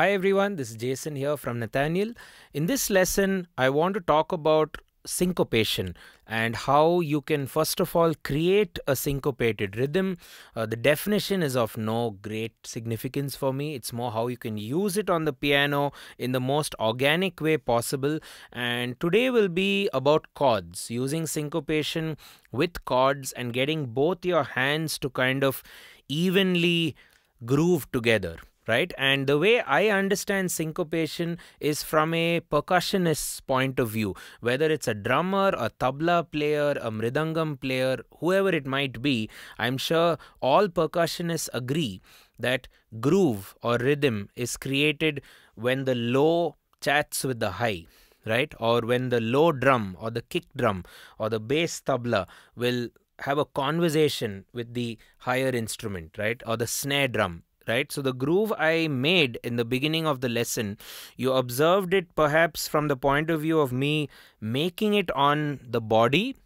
Hi everyone, this is Jason here from Nathaniel. In this lesson, I want to talk about syncopation and how you can first of all create a syncopated rhythm. Uh, the definition is of no great significance for me. It's more how you can use it on the piano in the most organic way possible. And today will be about chords, using syncopation with chords and getting both your hands to kind of evenly groove together right? And the way I understand syncopation is from a percussionist's point of view, whether it's a drummer, a tabla player, a mridangam player, whoever it might be, I'm sure all percussionists agree that groove or rhythm is created when the low chats with the high right? Or when the low drum or the kick drum or the bass tabla will have a conversation with the higher instrument right? Or the snare drum right? So the groove I made in the beginning of the lesson, you observed it perhaps from the point of view of me making it on the body,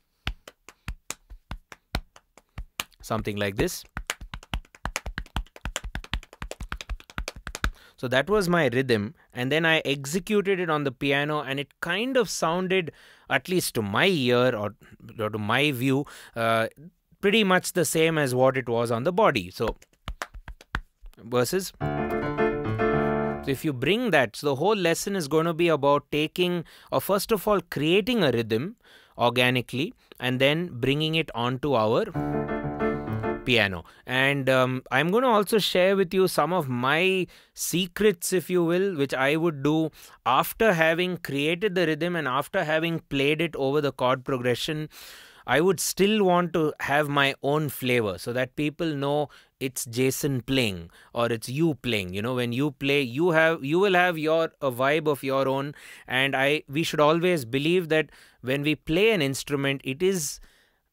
something like this. So that was my rhythm, and then I executed it on the piano, and it kind of sounded, at least to my ear or, or to my view, uh, pretty much the same as what it was on the body. So verses. So if you bring that, so the whole lesson is going to be about taking, or first of all, creating a rhythm organically and then bringing it onto our piano. And um, I'm going to also share with you some of my secrets, if you will, which I would do after having created the rhythm and after having played it over the chord progression. I would still want to have my own flavor so that people know it's Jason playing or it's you playing. You know, when you play, you have you will have your a vibe of your own, and I we should always believe that when we play an instrument, it is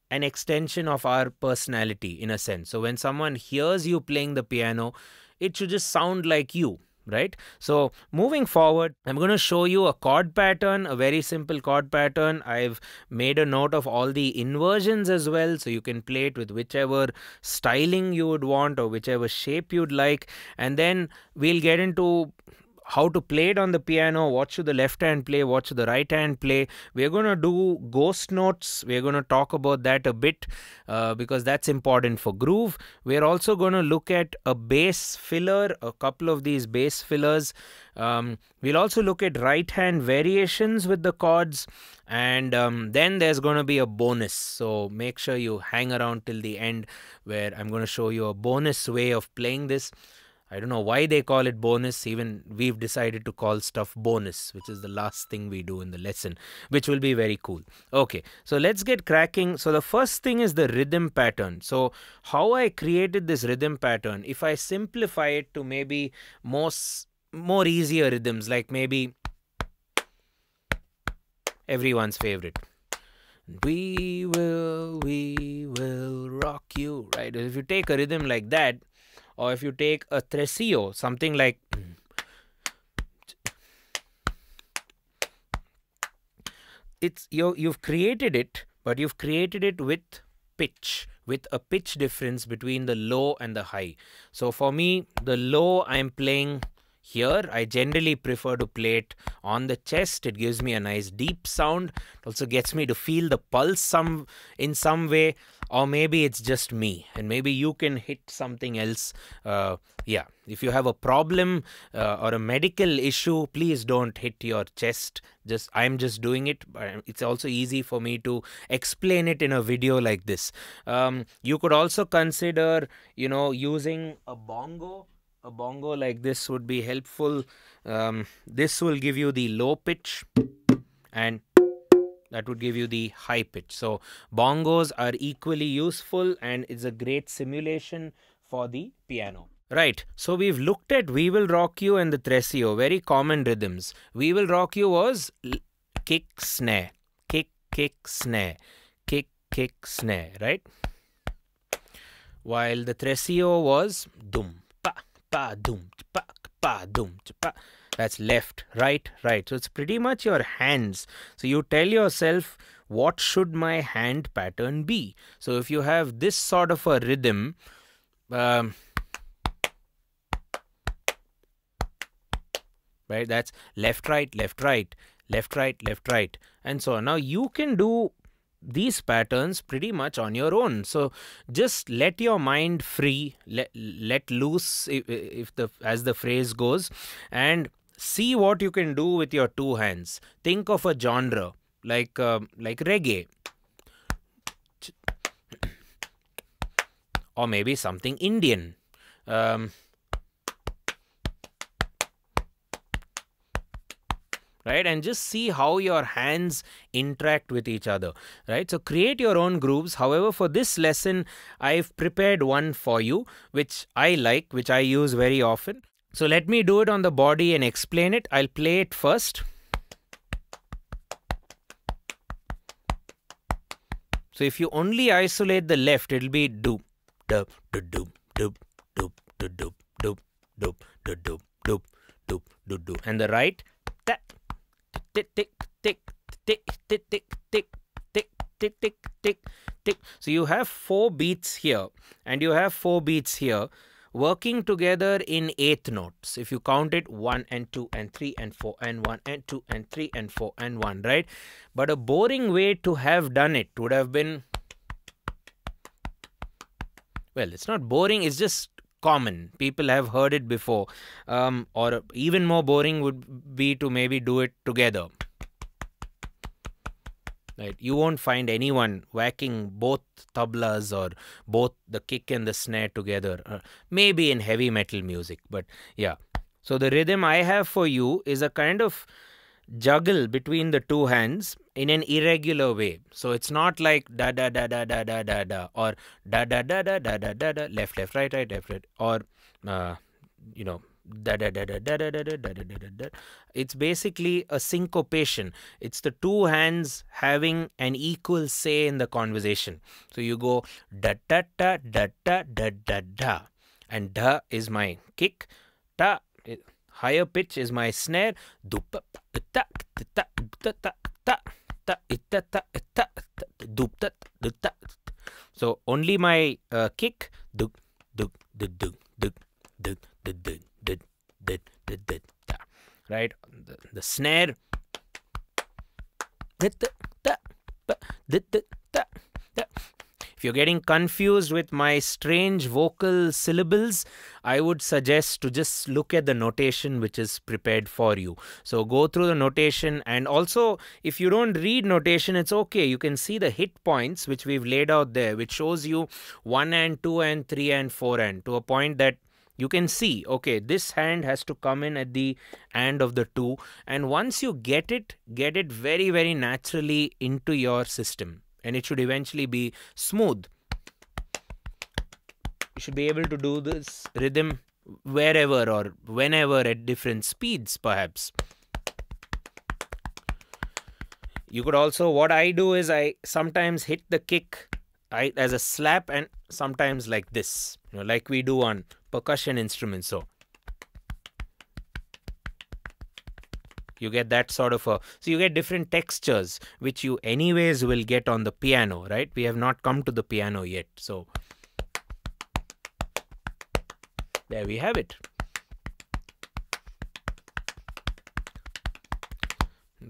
an extension of our personality in a sense. So when someone hears you playing the piano, it should just sound like you right? So moving forward, I'm going to show you a chord pattern, a very simple chord pattern. I've made a note of all the inversions as well, so you can play it with whichever styling you would want or whichever shape you'd like. And then we'll get into how to play it on the piano, what should the left hand play, what should the right hand play. We're going to do ghost notes. We're going to talk about that a bit uh, because that's important for groove. We're also going to look at a bass filler, a couple of these bass fillers. Um, we'll also look at right hand variations with the chords and um, then there's going to be a bonus so make sure you hang around till the end where i'm going to show you a bonus way of playing this I don't know why they call it bonus. Even we've decided to call stuff bonus, which is the last thing we do in the lesson, which will be very cool. Okay, so let's get cracking. So the first thing is the rhythm pattern. So how I created this rhythm pattern, if I simplify it to maybe more, more easier rhythms, like maybe everyone's favorite. We will, we will rock you, right? If you take a rhythm like that, or if you take a tresillo, something like it's you you've created it, but you've created it with pitch, with a pitch difference between the low and the high. So for me, the low I'm playing here I generally prefer to play it on the chest. It gives me a nice deep sound. It also gets me to feel the pulse some in some way or maybe it's just me. And maybe you can hit something else. Uh, yeah if you have a problem uh, or a medical issue please don't hit your chest. Just i'm just doing it. But it's also easy for me to explain it in a video like this. Um, you could also consider you know using a bongo a bongo like this would be helpful. Um, this will give you the low pitch and that would give you the high pitch. So bongos are equally useful and it's a great simulation for the piano. Right, so we've looked at We Will Rock You and the Tresillo, very common rhythms. We Will Rock You was kick, snare, kick, kick, snare, kick, kick, snare, right? While the Tresillo was dum, pa dum pa pa dum pa that's left right right so it's pretty much your hands so you tell yourself what should my hand pattern be so if you have this sort of a rhythm um, right? That's left, right, left, right, left, right, left, right, and so on. Now you can do these patterns pretty much on your own. So just let your mind free, let, let loose, if, if the as the phrase goes, and see what you can do with your two hands. Think of a genre like uh, like reggae. Or maybe something Indian. Um, right and just see how your hands interact with each other right so create your own grooves however for this lesson i've prepared one for you which i like which i use very often so let me do it on the body and explain it i'll play it first so if you only isolate the left it'll be doop doop doop doop doop doop doop doop doop doop doop doop doop doop and the right Tick tick tick tick tick tick tick tick tick tick tick tick so you have four beats here and you have four beats here working together in eighth notes if you count it 1 and 2 and 3 and 4 and 1 and 2 and 3 and 4 and 1 right but a boring way to have done it would have been well it's not boring it's just common. People have heard it before. Um, or even more boring would be to maybe do it together. Right? You won't find anyone whacking both tablas or both the kick and the snare together. Uh, maybe in heavy metal music, but yeah. So the rhythm I have for you is a kind of juggle between the two hands in an irregular way. So it's not like da da da da da da da da or da da da da da da da da left left right right left right or uh, you know da da da da da da da da da da da da. It's basically a syncopation. It's the two hands having an equal say in the conversation. So you go da da da da da da da da, and da is my kick, da higher pitch is my snare. So only my uh, kick, right? The, the snare, if you're getting confused with my strange vocal syllables, I would suggest to just look at the notation which is prepared for you. So go through the notation and also if you don't read notation, it's okay. You can see the hit points which we've laid out there, which shows you 1 and 2 and 3 and 4 and to a point that you can see okay this hand has to come in at the end of the two and once you get it get it very very naturally into your system and it should eventually be smooth. You should be able to do this rhythm wherever or whenever at different speeds, perhaps. You could also, what I do is I sometimes hit the kick I, as a slap and sometimes like this, you know, like we do on percussion instruments. So you get that sort of a so you get different textures which you anyways will get on the piano right? We have not come to the piano yet so. There we have it.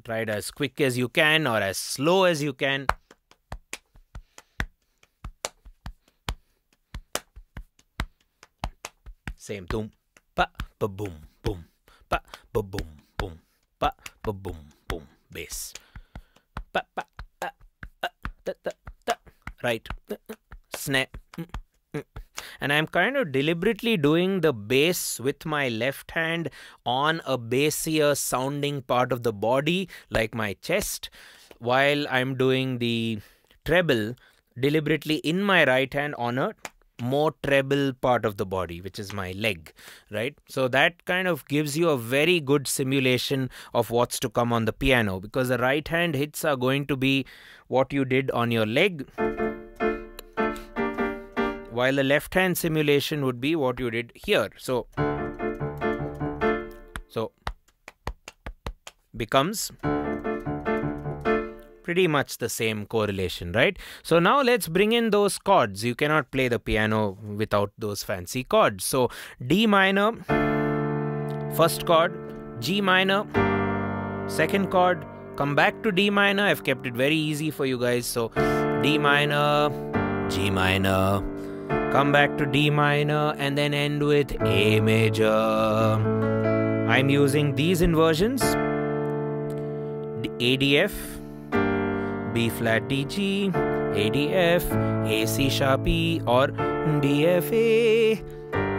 Try it as quick as you can or as slow as you can. Same boom pa ba boom boom pa ba boom ba boom boom bass. Ba ba uh, uh, da, da, da. Right. Snare. And I'm kind of deliberately doing the bass with my left hand on a bassier sounding part of the body, like my chest, while I'm doing the treble deliberately in my right hand on a more treble part of the body, which is my leg, right? So that kind of gives you a very good simulation of what's to come on the piano because the right hand hits are going to be what you did on your leg, while the left hand simulation would be what you did here. So, so becomes pretty much the same correlation, right? So now let's bring in those chords. You cannot play the piano without those fancy chords. So D minor, first chord, G minor, second chord, come back to D minor. I've kept it very easy for you guys. So D minor, G minor, come back to D minor, and then end with A major. I'm using these inversions ADF, B flat DG, ADF, A C sharp E, or DFA,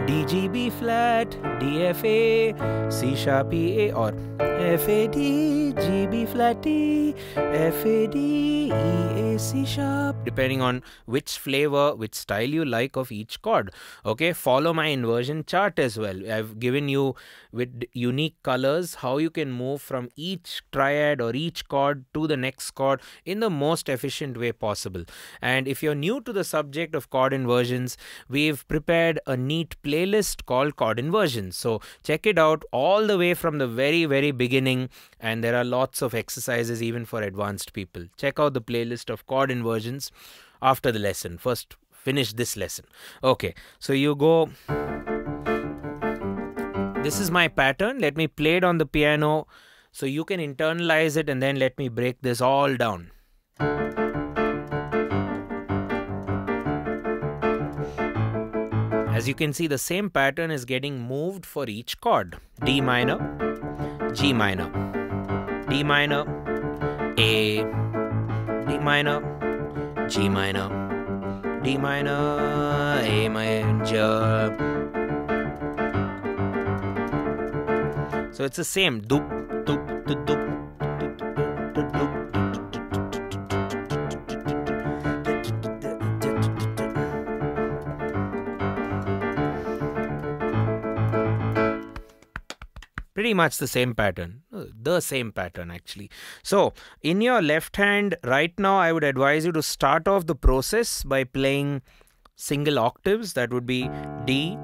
DGB flat, DFA, C sharp E A, or FAD, GB flat D, FAD, E A C sharp, depending on which flavor, which style you like of each chord. Okay, follow my inversion chart as well. I've given you with unique colors how you can move from each triad or each chord to the next chord in the most efficient way possible. And if you're new to the subject of chord inversions, we've prepared a neat playlist called chord inversions. So check it out all the way from the very, very beginning and there are lots of exercises even for advanced people. Check out the playlist of chord inversions after the lesson. First finish this lesson. Okay, so you go this is my pattern. Let me play it on the piano so you can internalize it and then let me break this all down. As you can see, the same pattern is getting moved for each chord. D minor, G minor, D minor, A, D minor, G minor, D minor, A major. So it's the same. Doop, doop, doop, doop. Pretty much the same pattern. Uh, the same pattern actually. So in your left hand right now i would advise you to start off the process by playing single octaves. That would be d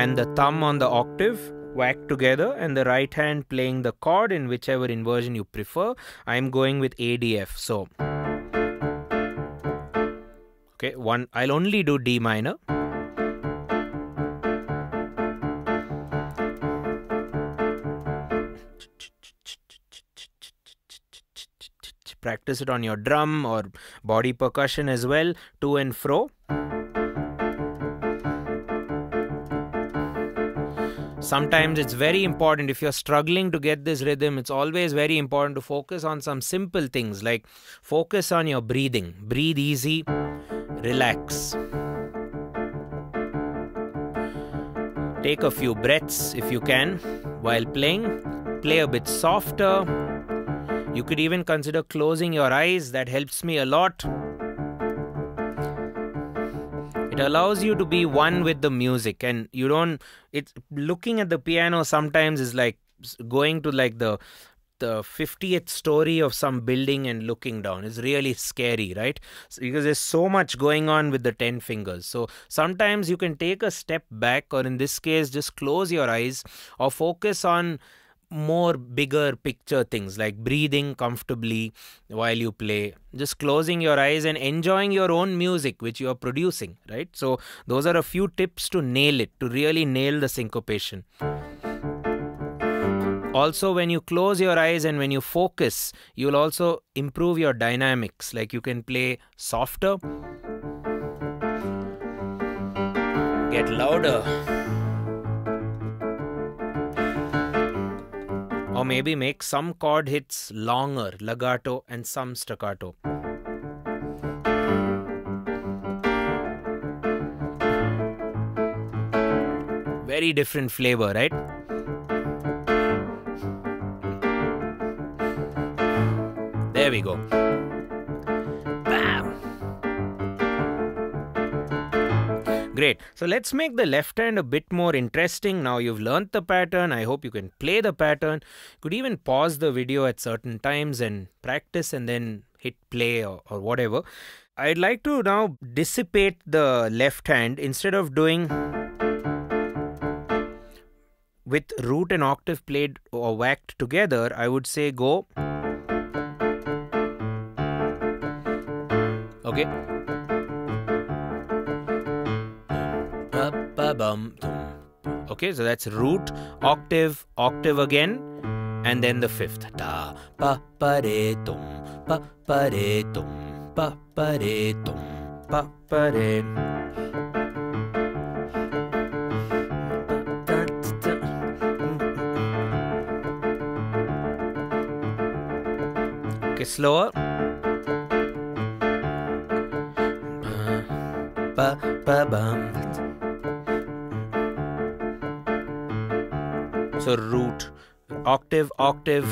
and the thumb on the octave whacked together and the right hand playing the chord in whichever inversion you prefer. I'm going with adf so okay one i'll only do d minor practice it on your drum or body percussion as well to and fro. Sometimes it's very important if you're struggling to get this rhythm it's always very important to focus on some simple things like focus on your breathing. Breathe easy relax. Take a few breaths if you can while playing. Play a bit softer you could even consider closing your eyes, that helps me a lot. It allows you to be one with the music and you don't it's looking at the piano sometimes is like going to like the the 50th story of some building and looking down is really scary right? Because there's so much going on with the 10 fingers. So sometimes you can take a step back or in this case just close your eyes or focus on more bigger picture things like breathing comfortably while you play just closing your eyes and enjoying your own music which you are producing right? So those are a few tips to nail it to really nail the syncopation. Also when you close your eyes and when you focus you'll also improve your dynamics like you can play softer get louder Or mm-hmm. maybe make some chord hits longer, legato, and some staccato. Very different flavor, right? There we go. Great. So let's make the left hand a bit more interesting. Now you've learned the pattern. I hope you can play the pattern. You could even pause the video at certain times and practice and then hit play or, or whatever. I'd like to now dissipate the left hand instead of doing with root and octave played or whacked together, I would say go. Okay. Bum Okay, so that's root, octave, octave again, and then the fifth. Da pa pa re tum pa pa re tum pa pa re tum pa pa re. Okay, slower. Ba ba bum. So root, octave, octave,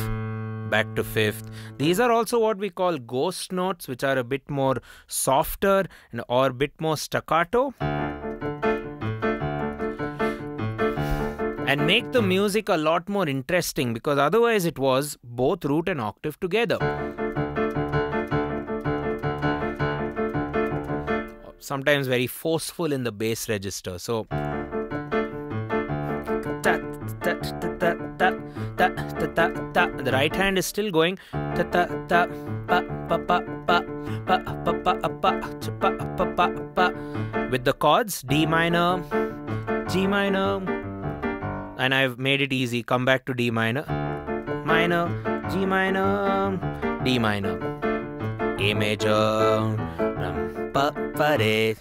back to fifth. These are also what we call ghost notes, which are a bit more softer and or a bit more staccato. And make the music a lot more interesting because otherwise it was both root and octave together. Sometimes very forceful in the bass register. So the right hand is still going with the chords D minor, G minor, and I've made it easy. Come back to D minor, minor, G minor, D minor, A major, pa pa re,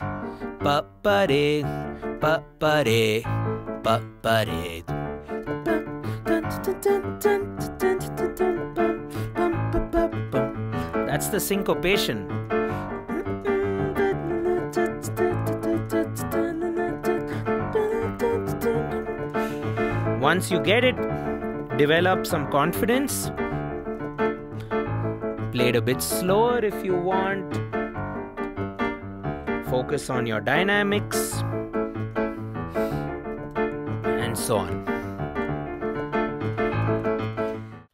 pa pa re, pa pa re, pa pa re. That's the syncopation. Once you get it, develop some confidence. Play it a bit slower if you want. Focus on your dynamics. And so on.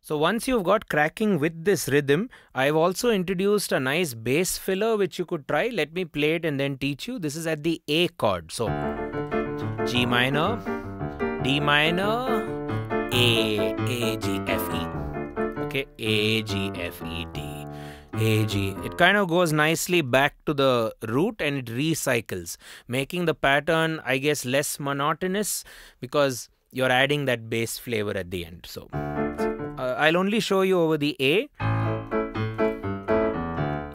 So once you've got cracking with this rhythm, I've also introduced a nice bass filler which you could try. Let me play it and then teach you. This is at the A chord. So G minor, D minor, A, A, G, F, E. Okay, A, G, F, E, D. A, G. It kind of goes nicely back to the root and it recycles, making the pattern, I guess, less monotonous because you're adding that bass flavor at the end. So I'll only show you over the A.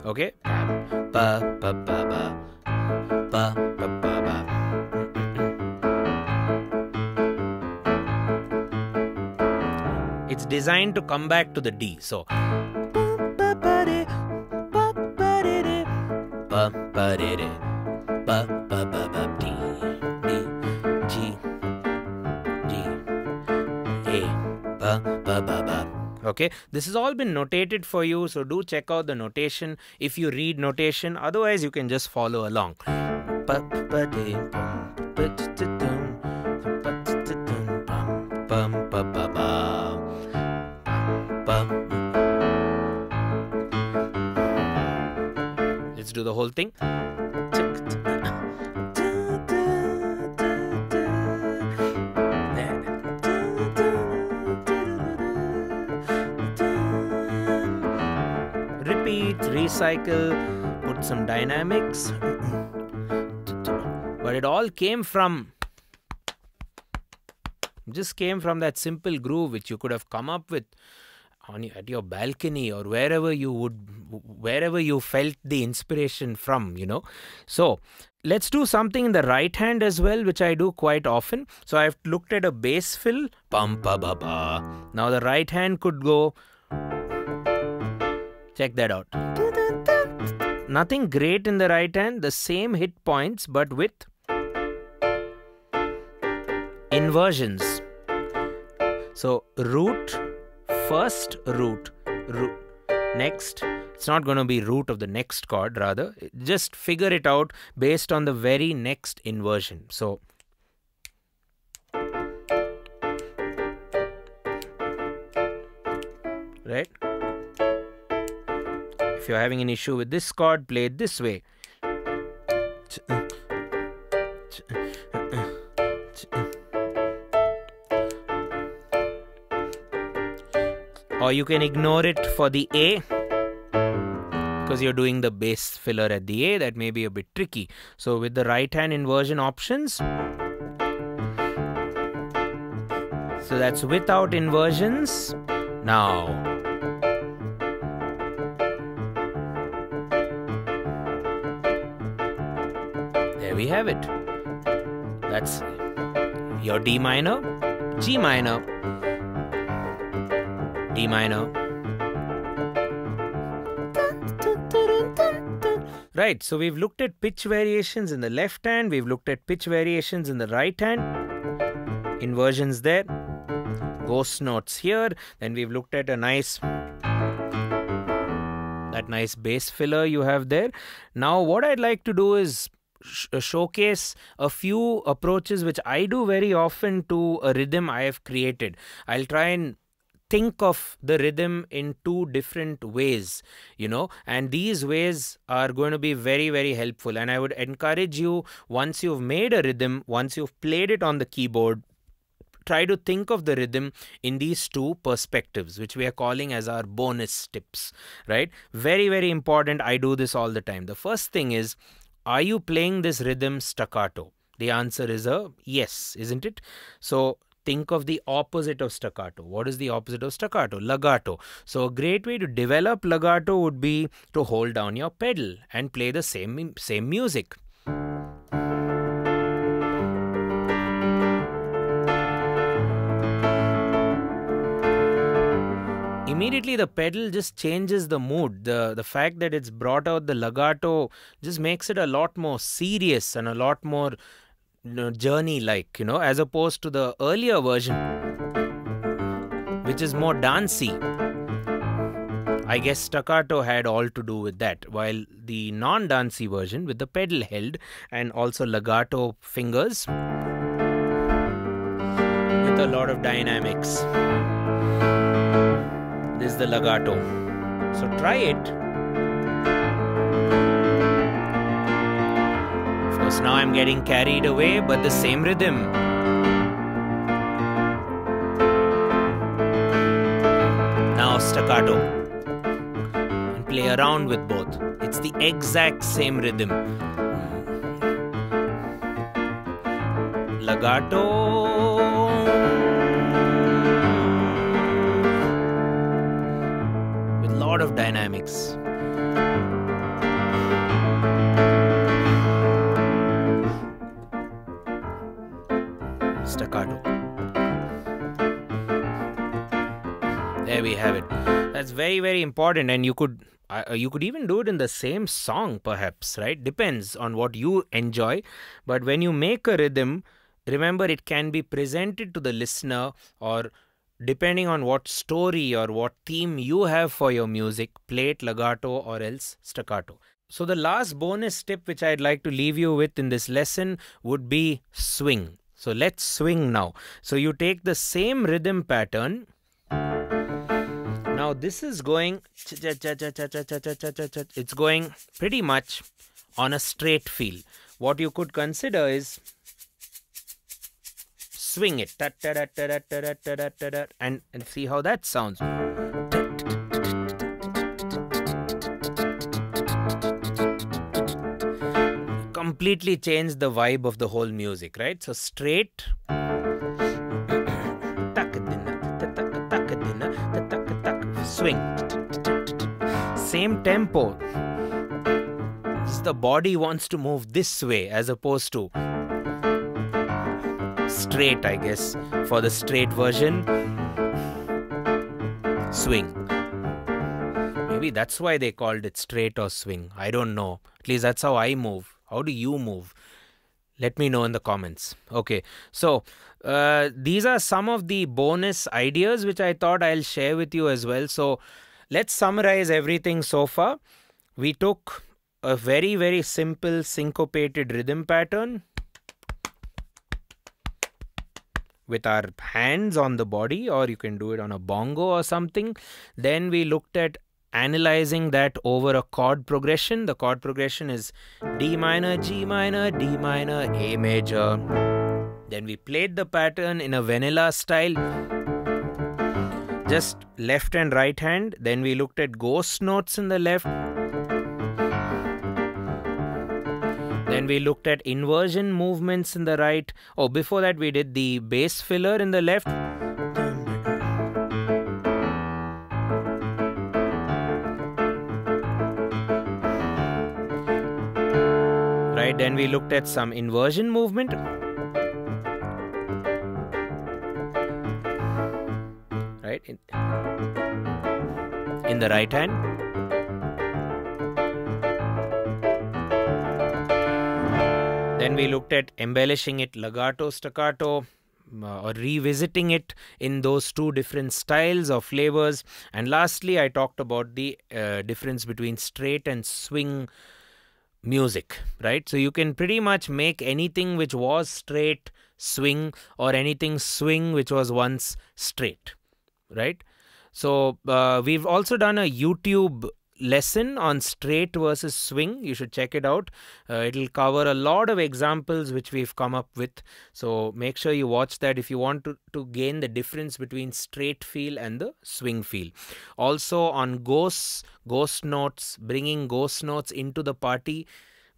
Okay. Ba, ba, ba, ba. Ba, ba, ba, ba. It's designed to come back to the D. So. D, D, G, G, A. Okay, this has all been notated for you, so do check out the notation if you read notation. Otherwise, you can just follow along. Let's do the whole thing. Recycle, put some dynamics. but it all came from just came from that simple groove which you could have come up with on at your balcony or wherever you would wherever you felt the inspiration from you know. So let's do something in the right hand as well which i do quite often. So i've looked at a bass fill. Now the right hand could go. Check that out nothing great in the right hand the same hit points but with inversions. So root first root, root next. It's not going to be root of the next chord rather. Just figure it out based on the very next inversion. So right if you're having an issue with this chord play it this way. Or you can ignore it for the A because you're doing the bass filler at the A. That may be a bit tricky. So with the right hand inversion options So that's without inversions. Now, have it. That's your D minor, G minor, D minor. Right, so we've looked at pitch variations in the left hand, we've looked at pitch variations in the right hand, inversions there, ghost notes here, then we've looked at a nice that nice bass filler you have there. Now what I'd like to do is sh- showcase a few approaches which I do very often to a rhythm I have created. I'll try and think of the rhythm in two different ways, you know, and these ways are going to be very, very helpful. And I would encourage you once you've made a rhythm, once you've played it on the keyboard, try to think of the rhythm in these two perspectives, which we are calling as our bonus tips, right? Very, very important. I do this all the time. The first thing is, are you playing this rhythm staccato? The answer is a yes, isn't it? So think of the opposite of staccato. What is the opposite of staccato? Legato. So a great way to develop legato would be to hold down your pedal and play the same same music. Immediately the pedal just changes the mood. The the fact that it's brought out the legato just makes it a lot more serious and a lot more you know, journey like you know as opposed to the earlier version which is more dancey. I guess staccato had all to do with that while the non dancey version with the pedal held and also legato fingers with a lot of dynamics is the legato so try it Of course, now I'm getting carried away, but the same rhythm. Now staccato. And play around with both. It's the exact same rhythm. Legato. Dynamics. staccato. There we have it. That's very very important, and you could uh, you could even do it in the same song, perhaps. Right? Depends on what you enjoy. But when you make a rhythm, remember it can be presented to the listener or depending on what story or what theme you have for your music, play it legato or else staccato. So, the last bonus tip which I'd like to leave you with in this lesson would be swing. So let's swing now. So you take the same rhythm pattern. Now this is going, it's going pretty much on a straight feel. What you could consider is swing it and, and see how that sounds. completely change the vibe of the whole music, right? So straight. Swing. Same tempo. The body wants to move this way as opposed to straight, I guess, for the straight version. Swing. Maybe that's why they called it straight or swing. I don't know. At least that's how I move. How do you move? Let me know in the comments. Okay, so uh, these are some of the bonus ideas which I thought I'll share with you as well. So let's summarize everything so far. We took a very, very simple syncopated rhythm pattern with our hands on the body, or you can do it on a bongo or something. Then we looked at analyzing that over a chord progression. The chord progression is D minor, G minor, D minor, A major. Then we played the pattern in a vanilla style, just left and right hand. Then we looked at ghost notes in the left. we looked at inversion movements in the right, or before that we did the bass filler in the left. Right, then we looked at some inversion movement. Right, in, in the right hand. Then we looked at embellishing it legato, staccato, uh, or revisiting it in those two different styles or flavors. And lastly, I talked about the uh, difference between straight and swing music, right? So you can pretty much make anything which was straight swing or anything swing which was once straight, right? So uh, we've also done a YouTube lesson on straight versus swing. You should check it out. Uh, it'll cover a lot of examples which we've come up with. So make sure you watch that if you want to, to gain the difference between straight feel and the swing feel. Also on ghosts, ghost notes, bringing ghost notes into the party.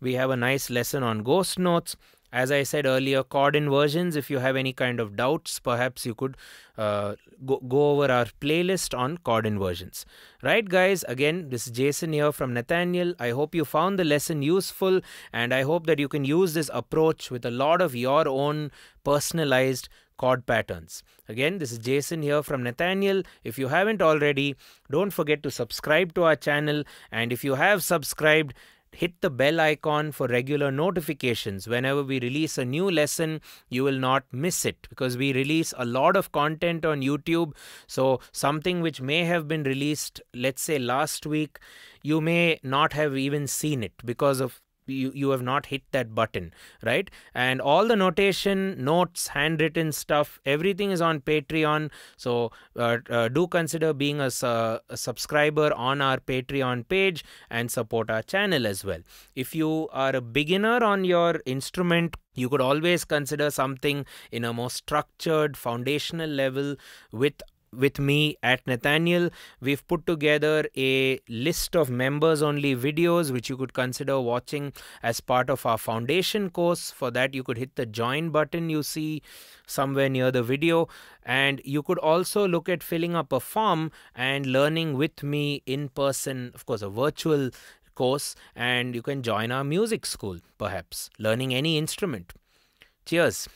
We have a nice lesson on ghost notes. As I said earlier, chord inversions, if you have any kind of doubts, perhaps you could uh, go, go over our playlist on chord inversions. Right, guys? Again, this is Jason here from Nathaniel. I hope you found the lesson useful and I hope that you can use this approach with a lot of your own personalized chord patterns. Again, this is Jason here from Nathaniel. If you haven't already, don't forget to subscribe to our channel. And if you have subscribed, hit the bell icon for regular notifications. Whenever we release a new lesson, you will not miss it because we release a lot of content on YouTube. So, something which may have been released, let's say last week, you may not have even seen it because of you, you have not hit that button, right? And all the notation, notes, handwritten stuff, everything is on Patreon. So uh, uh, do consider being a, a subscriber on our Patreon page and support our channel as well. If you are a beginner on your instrument, you could always consider something in a more structured foundational level with with me at Nathaniel. We've put together a list of members only videos which you could consider watching as part of our foundation course. For that, you could hit the join button you see somewhere near the video, and you could also look at filling up a form and learning with me in person, of course, a virtual course, and you can join our music school perhaps, learning any instrument. Cheers.